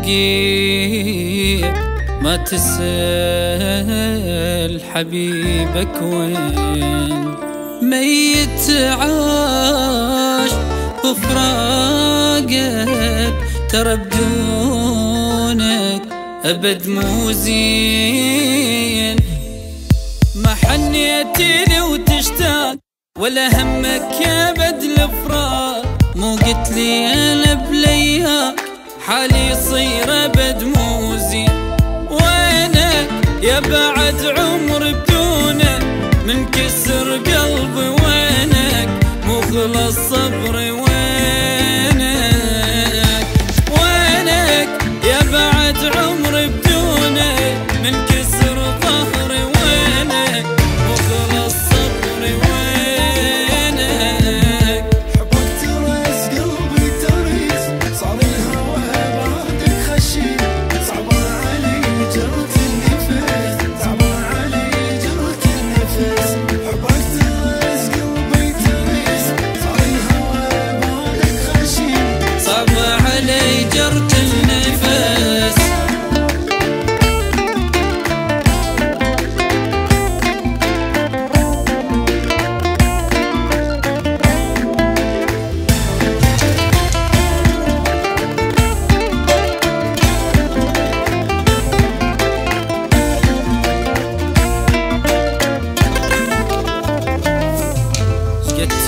مشتاقين ما تسأل حبيبك وين. ميت عاش بفراقك ترى بدونك أبد مو زين. ما حنيتي لي وتشتاق ولا همك يا بد الفراق. مو قلت لي أنا بليها حالي يصير أبد مو زين. وينك يا بعد عمر بدونك من كسر قلبي وينك مو خلص صبري.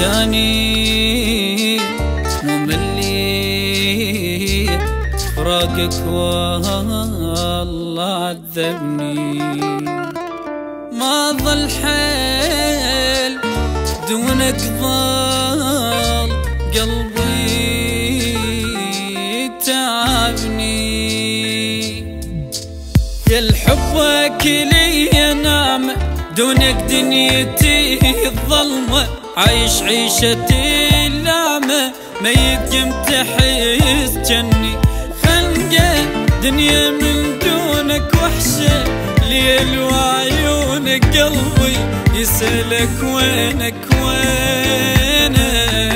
قتاني مملي فراقك والله عذبني. ما ظل حيل دونك ضل قلبي تعبني. يا الحبك لي نعمة دونك دنيتي الظلمة. عايش عيشتي العمى ميت قمت احس جني. خنقة دنيا من دونك وحشة ليل وعيونك قلبي يسألك وينك وينك.